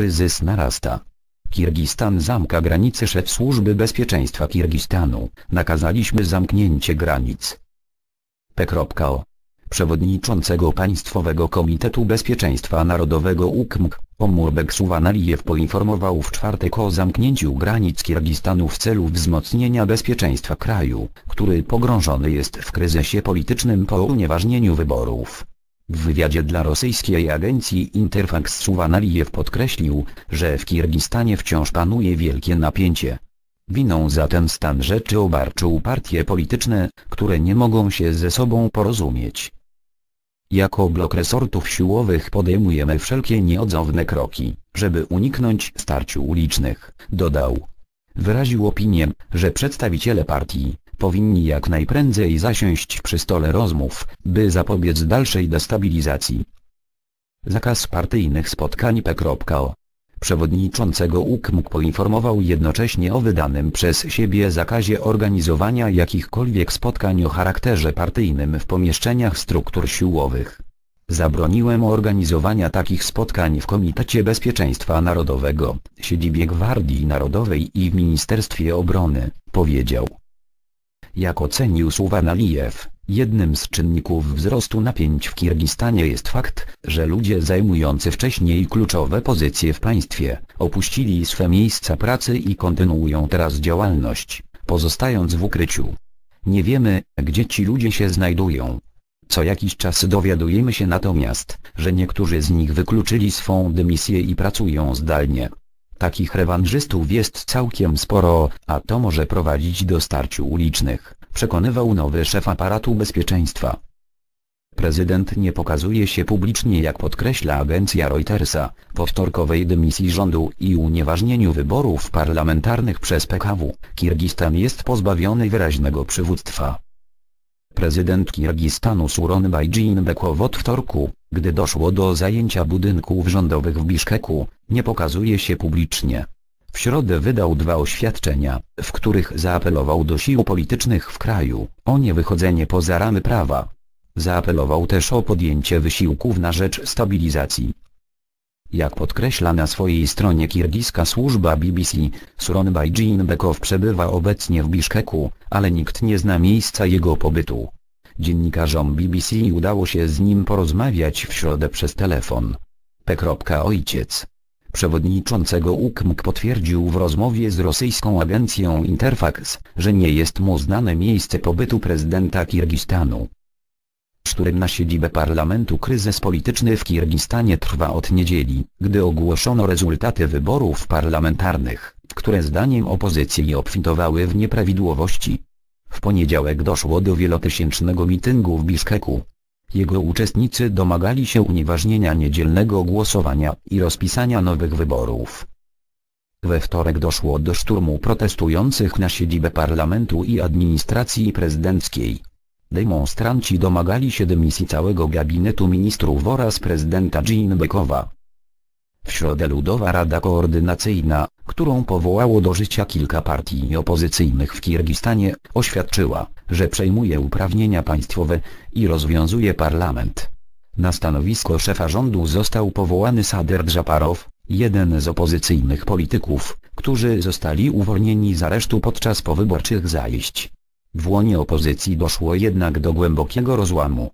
kryzys narasta. Kirgistan zamka granice szef służby bezpieczeństwa Kirgistanu, nakazaliśmy zamknięcie granic. P.O. Przewodniczącego Państwowego Komitetu Bezpieczeństwa Narodowego UKMK, Omurbek Suwanalijew poinformował w czwartek o zamknięciu granic Kirgistanu w celu wzmocnienia bezpieczeństwa kraju, który pogrążony jest w kryzysie politycznym po unieważnieniu wyborów. W wywiadzie dla rosyjskiej agencji Interfax Suwanalijew podkreślił, że w Kirgistanie wciąż panuje wielkie napięcie. Winą za ten stan rzeczy obarczył partie polityczne, które nie mogą się ze sobą porozumieć. Jako blok resortów siłowych podejmujemy wszelkie nieodzowne kroki, żeby uniknąć starciu ulicznych, dodał. Wyraził opinię, że przedstawiciele partii, powinni jak najprędzej zasiąść przy stole rozmów, by zapobiec dalszej destabilizacji. Zakaz partyjnych spotkań P.O. Przewodniczącego UKMK poinformował jednocześnie o wydanym przez siebie zakazie organizowania jakichkolwiek spotkań o charakterze partyjnym w pomieszczeniach struktur siłowych. Zabroniłem organizowania takich spotkań w Komitecie Bezpieczeństwa Narodowego, siedzibie Gwardii Narodowej i w Ministerstwie Obrony, powiedział. Jak ocenił Suwan Alijew, jednym z czynników wzrostu napięć w Kirgistanie jest fakt, że ludzie zajmujący wcześniej kluczowe pozycje w państwie, opuścili swe miejsca pracy i kontynuują teraz działalność, pozostając w ukryciu. Nie wiemy, gdzie ci ludzie się znajdują. Co jakiś czas dowiadujemy się natomiast, że niektórzy z nich wykluczyli swą dymisję i pracują zdalnie. Takich rewanżystów jest całkiem sporo, a to może prowadzić do starciu ulicznych, przekonywał nowy szef aparatu bezpieczeństwa. Prezydent nie pokazuje się publicznie jak podkreśla agencja Reutersa, po wtorkowej dymisji rządu i unieważnieniu wyborów parlamentarnych przez PKW, Kirgistan jest pozbawiony wyraźnego przywództwa. Prezydent Kirgistanu Suronbay Jinbekow od wtorku, gdy doszło do zajęcia budynków rządowych w Biszkeku, nie pokazuje się publicznie. W środę wydał dwa oświadczenia, w których zaapelował do sił politycznych w kraju o niewychodzenie poza ramy prawa. Zaapelował też o podjęcie wysiłków na rzecz stabilizacji. Jak podkreśla na swojej stronie kirgiska służba BBC, Suronbay Jinbekow przebywa obecnie w Biszkeku, ale nikt nie zna miejsca jego pobytu. Dziennikarzom BBC udało się z nim porozmawiać w środę przez telefon. P. Ojciec przewodniczącego UKMK potwierdził w rozmowie z rosyjską agencją Interfax, że nie jest mu znane miejsce pobytu prezydenta Kirgistanu. Którym na siedzibę parlamentu kryzys polityczny w Kirgistanie trwa od niedzieli, gdy ogłoszono rezultaty wyborów parlamentarnych, które zdaniem opozycji obfitowały w nieprawidłowości. W poniedziałek doszło do wielotysięcznego mityngu w Biszkeku. Jego uczestnicy domagali się unieważnienia niedzielnego głosowania i rozpisania nowych wyborów. We wtorek doszło do szturmu protestujących na siedzibę parlamentu i administracji prezydenckiej. Demonstranci domagali się dymisji całego gabinetu ministrów oraz prezydenta Dżinbekowa. W środę Ludowa Rada Koordynacyjna, którą powołało do życia kilka partii opozycyjnych w Kirgistanie, oświadczyła, że przejmuje uprawnienia państwowe i rozwiązuje parlament. Na stanowisko szefa rządu został powołany Sader Dżaparow, jeden z opozycyjnych polityków, którzy zostali uwolnieni z aresztu podczas powyborczych zajść. W łonie opozycji doszło jednak do głębokiego rozłamu.